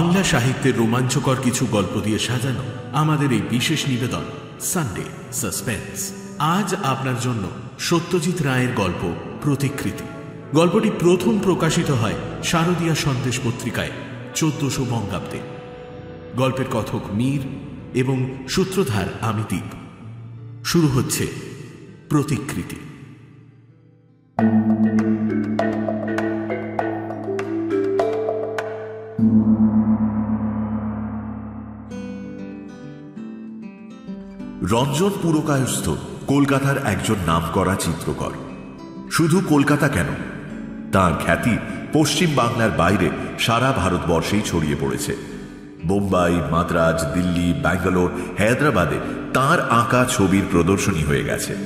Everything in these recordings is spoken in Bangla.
বাংলা সাহিত্যের রোমাঞ্চকর কিছু গল্প দিয়ে সাজানো আমাদের এই বিশেষ নিবেদন সানডে সাসপেন্স আজ আপনার জন্য সত্যজিৎ রায়ের গল্প, প্রতিকৃতি। গল্পটি প্রথম প্রকাশিত হয় শারদীয়া সন্দেশ পত্রিকায়, চোদ্দশো বঙ্গাব্দে। গল্পের কথক মীর এবং সূত্রধার আমি দ্বীপ শুরু হচ্ছে প্রতিকৃতি। রঞ্জন পুরকায়স্থ, কলকাতার একজন নামকরা চিত্রকর। শুধু কলকাতা কেন? তার খ্যাতি পশ্চিম বাংলার বাইরে সারা ভারতবর্ষেই ছড়িয়ে পড়েছে। বোম্বাই, মাদ্রাজ, দিল্লি, ব্যাঙ্গালোর, হায়দ্রাবাদে তার আঁকা ছবির প্রদর্শনী হয়ে গেছে।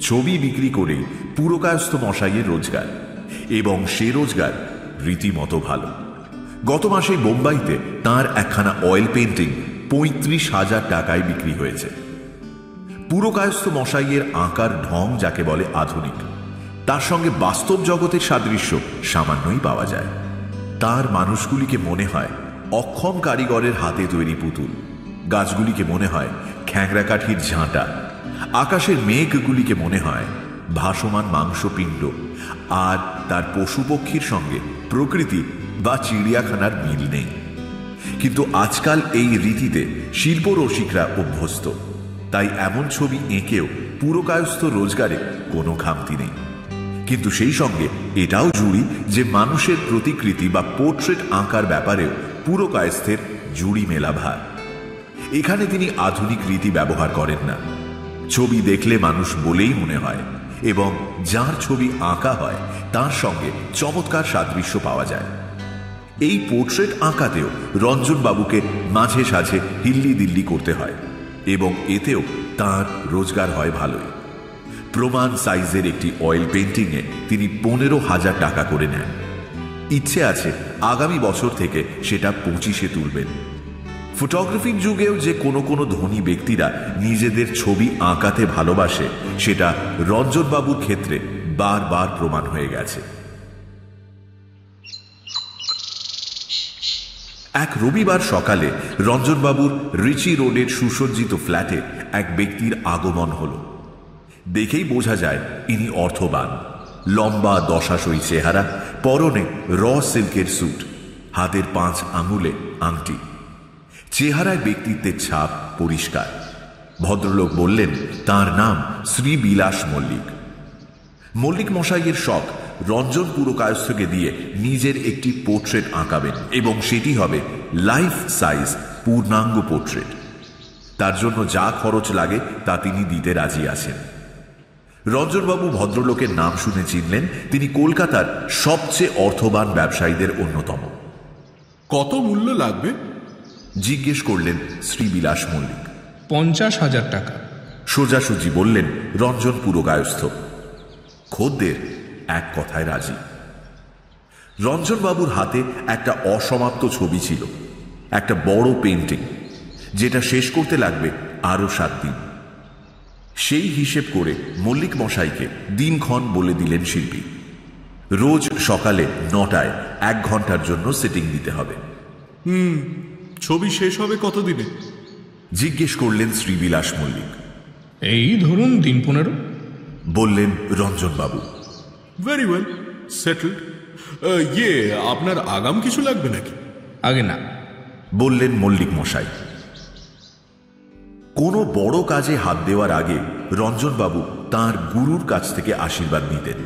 ছবি বিক্রি করেই পুরকায়স্থ মশাইয়ের রোজগার এবং সে রোজগার রীতিমতো ভালো। গত মাসে বোম্বাইতে তার একখানা অয়েল পেন্টিং পঁয়ত্রিশ হাজার টাকায় বিক্রি হয়েছে। পুরকায়স্থ মশাইয়ের আঁকার ঢং যাকে বলে আধুনিক, তার সঙ্গে বাস্তব জগতের সাদৃশ্য সামান্যই পাওয়া যায়। তার মানুষগুলিকে মনে হয় অক্ষম কারিগরের হাতে তৈরি পুতুল। গাছগুলিকে মনে হয় খ্যাংরা কাঠির ঝাঁটা। আকাশের মেঘগুলিকে মনে হয় ভাসমান মাংসপিণ্ড। আর তার পশু পক্ষীর সঙ্গে প্রকৃতি বা চিড়িয়াখানার মিল নেই। কিন্তু আজকাল এই রীতিতে শিল্পরসিকরা অভ্যস্ত। তাই এমন ছবি এঁকেও পুরকায়স্থ রোজগারে কোনো খামতি নেই। কিন্তু সেই সঙ্গে এটাও জুড়ি যে মানুষের প্রতিকৃতি বা পোর্ট্রেট আঁকার ব্যাপারেও পুরকায়স্থের জুড়ি মেলা ভার। এখানে তিনি আধুনিক রীতি ব্যবহার করেন না। ছবি দেখলে মানুষ বলেই মনে হয় এবং যার ছবি আঁকা হয় তার সঙ্গে চমৎকার সাদৃশ্য পাওয়া যায়। এই পোর্ট্রেট আঁকাতেও রঞ্জনবাবুকে মাঝে সাঝে হিল্লি দিল্লি করতে হয়। এবং এতেও তার রোজগার হয় ভালোই। প্রমাণ সাইজের একটি অয়েল পেন্টিংয়ে তিনি পনেরো হাজার টাকা করে নেন। ইচ্ছে আছে আগামী বছর থেকে সেটা পঁচিশে তুলবেন। ফটোগ্রাফির যুগেও যে কোনো কোনো ধনী ব্যক্তিরা নিজেদের ছবি আঁকাতে ভালোবাসে, সেটা রঞ্জনবাবুর ক্ষেত্রে বারবার প্রমাণ হয়ে গেছে। এক রবিবার সকালে রঞ্জনবাবুর রিচি রোডের সুসজ্জিত ফ্ল্যাটে এক ব্যক্তির আগমন হল। দেখেই বোঝা যায় ইনি অর্থবান। লম্বা দশাশই চেহারা, পরনে র সিল্কের স্যুট, হাতের পাঁচ আঙুলে আংটি। চেহারায় ব্যক্তিত্বের ছাপ পরিষ্কার। ভদ্রলোক বললেন, তার নাম শ্রীবিলাস মল্লিক। মল্লিক মশাইয়ের শখ রঞ্জন পুরকায়স্থকে দিয়ে নিজের একটি পোর্ট্রেট আঁকাবেন এবং সেটি হবে লাইফ সাইজ পূর্ণাঙ্গ পোর্ট্রেট। তার জন্য যা খরচ লাগে তা তিনি দিতে রাজি আছেন। রঞ্জনবাবু ভদ্রলোকের নাম শুনে চিনলেন তিনি কলকাতার সবচেয়ে অর্থবান ব্যবসায়ীদের অন্যতম। কত মূল্য লাগবে? জিজ্ঞেস করলেন শ্রীবিলাস মল্লিক। পঞ্চাশ হাজার টাকা। সোজাসুজি বললেন রঞ্জন পুরকায়স্থ। খদ্দের এক কথায় রাজি। রঞ্জনবাবুর হাতে একটা অসমাপ্ত ছবি ছিল একটা বড় পেন্টিং যেটা শেষ করতে লাগবে আরও সাত দিন। সেই হিসেব করে মল্লিক মশাইকে দিনক্ষণ বলে দিলেন শিল্পী রোজ সকালে নটায় এক ঘণ্টার জন্য সেটিং দিতে হবে। হুম ছবি শেষ হবে কতদিনে? জিজ্ঞেস করলেন শ্রীবিলাস মল্লিক। এই ধরুন দিন পনেরো। বললেন রঞ্জনবাবু ভেরি ওয়েল সেটেলড ইয়ে আপনার আগাম কিছু লাগবে নাকি? আগে না। বললেন মল্লিক মশাই। কোনো বড় কাজে হাত দেওয়ার আগে রঞ্জনবাবু তার গুরুর কাছ থেকে আশীর্বাদ নিতেন।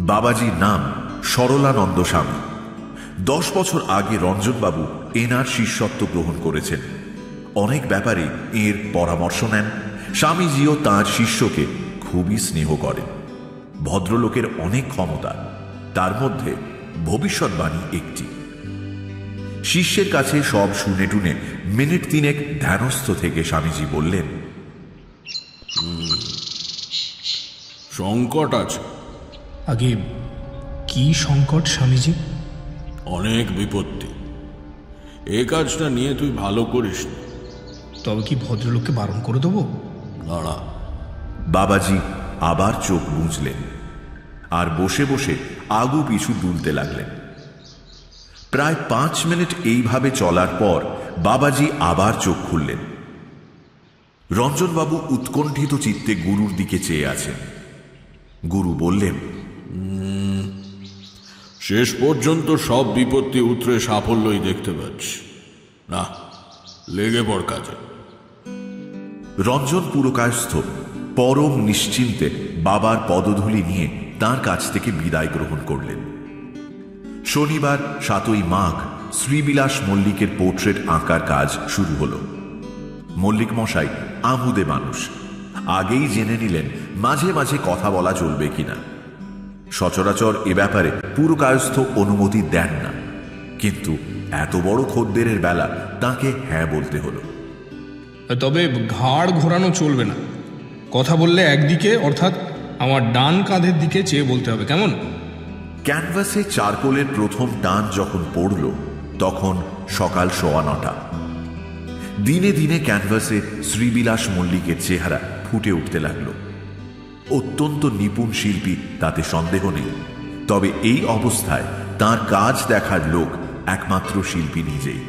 বাবাজির নাম সরলানন্দ স্বামী। দশ বছর আগে রঞ্জনবাবু এনার শিষ্যত্ব গ্রহণ করেছেন। অনেক ব্যাপারে এর পরামর্শ নেন। স্বামীজিও তাঁর শিষ্যকে খুবই স্নেহ করেন ভদ্রলোকের অনেক ক্ষমতা তার মধ্যে ভবিষ্যৎবাণী একটি। শিষ্যের কাছে সব শুনে টুনে মিনিট তিনেক ধ্যানস্থ থেকে স্বামীজি বললেন সংকট আছে। আগে কি সংকট স্বামীজি? অনেক বিপত্তি। এ কাজটা নিয়ে তুই ভালো করিস তবে কি ভদ্রলোককে বারণ করে দেবো? দাঁড়া। বাবাজি আবার চোখ বুঝলেন আর বসে বসে আগু পিছু দুলতে লাগলেন। প্রায় পাঁচ মিনিট এইভাবে চলার পর বাবাজি আবার চোখ খুললেন। রঞ্জনবাবু উৎকণ্ঠিত চিত্তে গুরুর দিকে চেয়ে আছেন। গুরু বললেন শেষ পর্যন্ত সব বিপত্তি উতরে সাফল্যই দেখতে পাচ্ছি। না লেগে পড় কাজে। রঞ্জন পুরকায়স্থ। পরম নিশ্চিন্তে বাবার পদধূলি নিয়ে তার কাছ থেকে বিদায় গ্রহণ করলেন। শনিবার সাতই মাঘ শ্রীবিলাস মল্লিকের পোর্ট্রেট আঁকার কাজ শুরু হল। মল্লিক মশাই, আমুদে মানুষ। আগেই জেনে নিলেন মাঝে মাঝে কথা বলা চলবে কিনা। সচরাচর এ ব্যাপারে পুরকায়স্থ অনুমতি দেন না। কিন্তু এত বড় খদ্দেরের বেলা তাকে হ্যাঁ বলতে হলো। তবে ঘাড় ঘোরানো চলবে না। কথা বললে একদিকে, অর্থাৎ আমার ডান কাঁধের দিকে চেয়ে বলতে হবে, কেমন? ক্যানভাসে চারকোলের প্রথম টান যখন পড়ল, তখন সকাল সোয়া নটা। দিনে দিনে ক্যানভাসে শ্রীবিলাস মল্লিকের চেহারা ফুটে উঠতে লাগল। অত্যন্ত নিপুণ শিল্পী, তাতে সন্দেহ নেই। তবে এই অবস্থায় তার কাজ দেখার লোক একমাত্র শিল্পী নিজেই।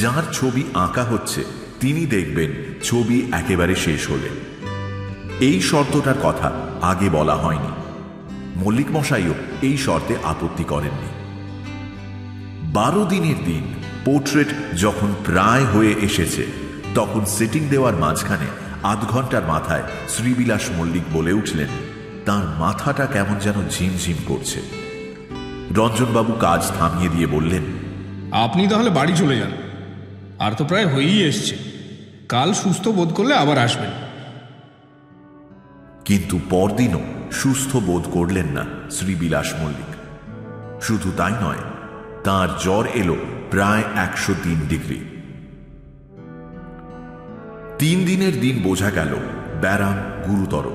যার ছবি আঁকা হচ্ছে, তিনি দেখবেন ছবি একেবারে শেষ হলে। এই শর্তটার কথা আগে বলা হয়নি। মল্লিক মশাইও এই শর্তে আপত্তি করেননি। বারো দিনের দিন পোর্ট্রেট যখন প্রায় হয়ে এসেছে, তখন সেটিং দেওয়ার মাঝখানে আধ ঘণ্টার মাথায় শ্রীবিলাস মল্লিক বলে উঠলেন, তার মাথাটা কেমন যেন ঝিমঝিম করছে। রঞ্জনবাবু কাজ থামিয়ে দিয়ে বললেন, আপনি তাহলে বাড়ি চলে যান। আর তো প্রায় হয়েই এসছে। কাল সুস্থ বোধ করলে আবার আসবেন। কিন্তু পরদিনও সুস্থ বোধ করলেন না শ্রীবিলাস মল্লিক। শুধু তাই নয়, তার জ্বর এলো প্রায় একশো তিন ডিগ্রি। তিন দিনের দিন বোঝা গেল, ব্যারাম গুরুতর।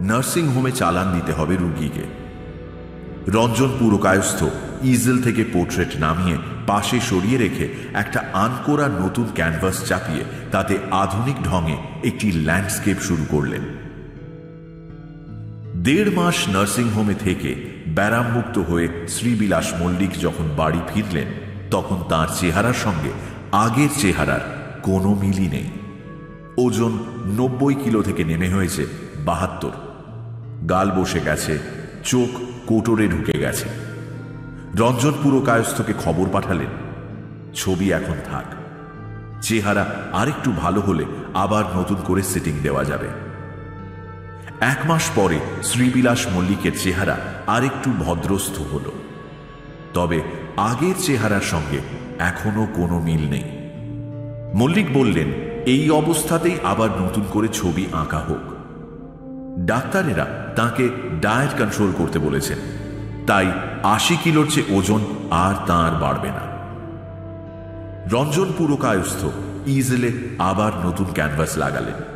নার্সিং হোমে চালান দিতে হবে রুগীকে। রঞ্জন পুরকায়স্থ ইজেল থেকে পোর্ট্রেট নামিয়ে পাশে সরিয়ে রেখে একটা আনকোরা নতুন ক্যানভাস চাপিয়ে তাতে আধুনিক ঢঙে একটি ল্যান্ডস্কেপ শুরু করলেন। দেড় মাস নার্সিং হোমে থেকে ব্যারামমুক্ত হয়ে শ্রীবিলাস মল্লিক যখন বাড়ি ফিরলেন, তখন তার চেহারার সঙ্গে আগের চেহারার কোনো মিলই নেই। ওজন নব্বই কিলো থেকে নেমে হয়েছে বাহাত্তর। গাল বসে গেছে, চোখ কোটরে ঢুকে গেছে। রঞ্জন পুরকায়স্থকে খবর পাঠালেন, ছবি এখন থাক। চেহারা আরেকটু ভালো হলে আবার নতুন করে সেটিং দেওয়া যাবে। এক মাস পরে শ্রীবিলাস মল্লিকের চেহারা আরেকটু ভদ্রস্থ হল। তবে আগের চেহারার সঙ্গে এখনও কোনো মিল নেই। মল্লিক বললেন, এই অবস্থাতেই আবার নতুন করে ছবি আঁকা হোক। ডাক্তারেরা তাকে ডায়েট কন্ট্রোল করতে বলেছেন। তাই আশি কিলোর চেয়ে ওজন আর তাঁর বাড়বে না। রঞ্জন পুরকায়স্থ, ইজেলে আবার নতুন ক্যানভাস লাগালেন।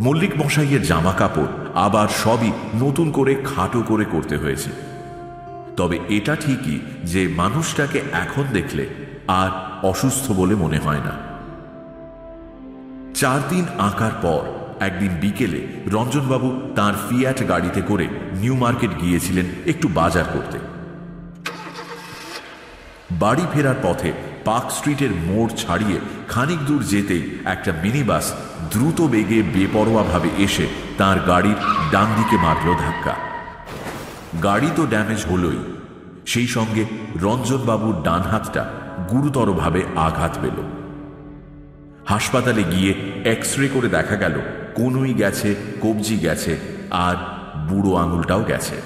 মল্লিক মশাইয়ের জামা কাপড় আবার সবই নতুন করে খাটো করে করতে হয়েছে। তবে এটা ঠিকই যে মানুষটাকে এখন দেখলে আর অসুস্থ বলে মনে হয় না। চার দিন আঁকার পর একদিন বিকেলে রঞ্জনবাবু তার ফিয়াট গাড়িতে করে নিউ মার্কেট গিয়েছিলেন একটু বাজার করতে। বাড়ি ফেরার পথে পার্ক স্ট্রিটের মোড় ছাড়িয়ে খানিক দূর যেতেই একটা মিনি বাস দ্রুত বেগে বেপরোয়াভাবে এসে তার গাড়ির ডান দিকে মারল ধাক্কা। গাড়ি তো ড্যামেজ হলই। সেই সঙ্গে রঞ্জনবাবুর ডান হাতটা গুরুতরভাবে আঘাত পেল। হাসপাতালে গিয়ে এক্স রে করে দেখা গেল, কোনই গেছে, কবজি গেছে, আর বুড়ো আঙুলটাও গেছে।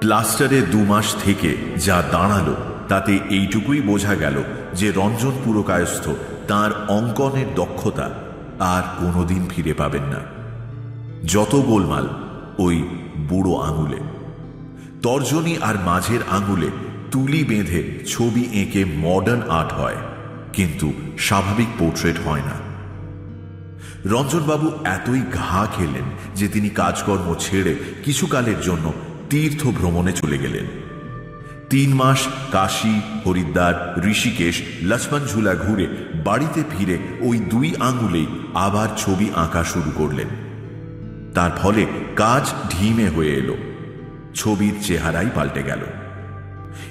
প্লাস্টারে দু মাস থেকে যা দাঁড়াল, তাতে এইটুকুই বোঝা গেল যে রঞ্জন পুরকায়স্থ, তার অঙ্কনের দক্ষতা আর কোনোদিন ফিরে পাবেন না। যত গোলমাল ওই বুড়ো আঙুলে। তর্জনী আর মাঝের আঙুলে তুলি বেঁধে ছবি এঁকে মডার্ন আর্ট হয়, কিন্তু স্বাভাবিক পোর্ট্রেট হয় না। রঞ্জনবাবু এতই ঘা খেলেন যে তিনি কাজকর্ম ছেড়ে কিছুকালের জন্য তীর্থ ভ্রমণে চলে গেলেন। তিন মাস কাশী, হরিদ্বার, ঋষিকেশ লক্ষ্মণ ঝুলা ঘুরে বাড়িতে ফিরে ওই দুই আঙ্গুলেই আবার ছবি আঁকা শুরু করলেন। তার ফলে কাজ ঢিমে হয়ে এলো। ছবির চেহারাই পাল্টে গেল।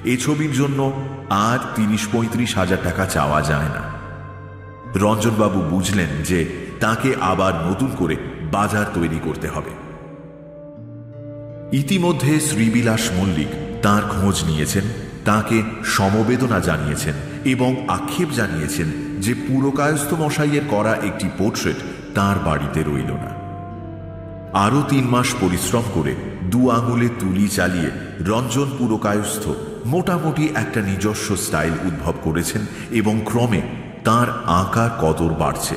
এ ছবির জন্য আর তিরিশ পঁয়ত্রিশ হাজার টাকা চাওয়া যায় না। রঞ্জনবাবু বুঝলেন যে তাকে আবার নতুন করে বাজার তৈরি করতে হবে। ইতিমধ্যে শ্রীবিলাস মল্লিক তার খোঁজ নিয়েছেন, তাকে সমবেদনা জানিয়েছেন এবং আক্ষেপ জানিয়েছেন যে পুরকায়স্থ মশাইয়ের করা একটি পোর্ট্রেট তার বাড়িতে রইল না। আরও তিন মাস পরিশ্রম করে দু আঙুলে তুলি চালিয়ে রঞ্জন পুরকায়স্থ মোটামুটি একটা নিজস্ব স্টাইল উদ্ভব করেছেন এবং ক্রমে তার আঁকার কদর বাড়ছে।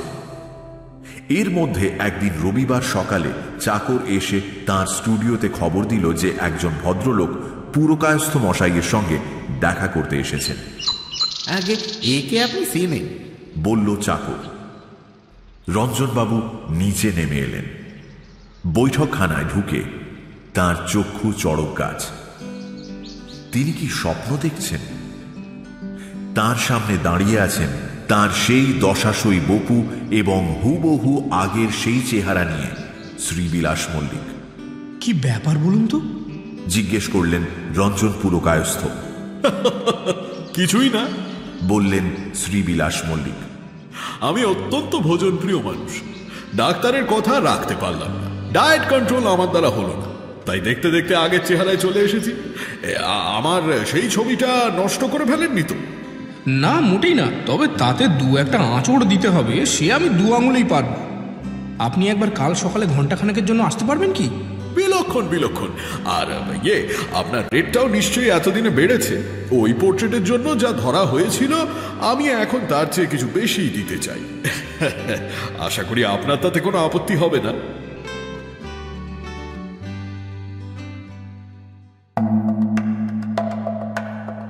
এর মধ্যে একদিন রবিবার সকালে চাকর এসে তার স্টুডিওতে খবর দিল যে একজন ভদ্রলোক পুরকায়স্থ মশাইয়ের সঙ্গে দেখা করতে এসেছেন। আগে একে আপনি চেনেন? বলল চাকর রঞ্জনবাবু নিচে নেমে এলেন। বৈঠকখানায় ঢুকে তার চক্ষু চড়ক গাছ। তিনি কি স্বপ্ন দেখছেন? তার সামনে দাঁড়িয়ে আছেন তার সেই দশাশই বপু এবং হুবহু আগের সেই চেহারা নিয়ে শ্রীবিলাস মল্লিক। কি ব্যাপার বলুন তো? জিজ্ঞেস করলেন রঞ্জন পুরকায়স্থ। কিছুই না। বললেন শ্রীবিলাস মল্লিক। আমি অত্যন্ত ভোজনপ্রিয় মানুষ। ডাক্তারের কথা রাখতে পারলাম না। ডায়েট কন্ট্রোল আমার দ্বারা হলো না। তাই দেখতে দেখতে আগের চেহারায় চলে এসেছি। আমার সেই ছবিটা নষ্ট করে ফেলেননি তো? না মোটেই না। তবে তাতে দু একটা আঁচড় দিতে হবে সে আমি দু আঙুলেই পারব। আপনি একবার কাল সকালে ঘন্টাখানেকের জন্য আসতে পারবেন কি? বিলক্ষণ বিলক্ষণ। আর ইয়ে আপনার রেটটাও নিশ্চয়ই এতদিনে বেড়েছে। ওই পোর্ট্রেটের জন্য যা ধরা হয়েছিল, আমি এখন তার চেয়ে কিছু বেশি দিতে চাই। আশা করি আপনার তাতে কোনো আপত্তি হবে না।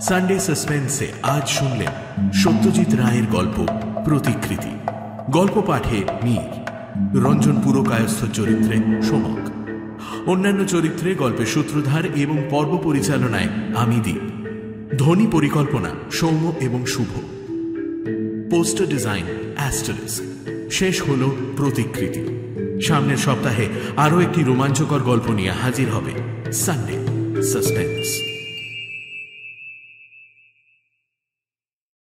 সানডে সাসপেন্সে আজ শুনলেন সত্যজিৎ রায়ের গল্প প্রতিকৃতি। গল্প পাঠে মীর। রঞ্জন পুরকায়স্থ চরিত্রে সোমক। অন্যান্য চরিত্রে গল্পের সূত্রধার এবং পর্ব পরিচালনায় আমি দ্বীপ ধনী পরিকল্পনা, সৌম্য এবং শুভ। পোস্টার ডিজাইন অ্যাস্টারিস শেষ হল প্রতিকৃতি। সামনের সপ্তাহে আরও একটি রোমাঞ্চকর গল্প নিয়ে হাজির হবে সানডে, সাসপেন্স।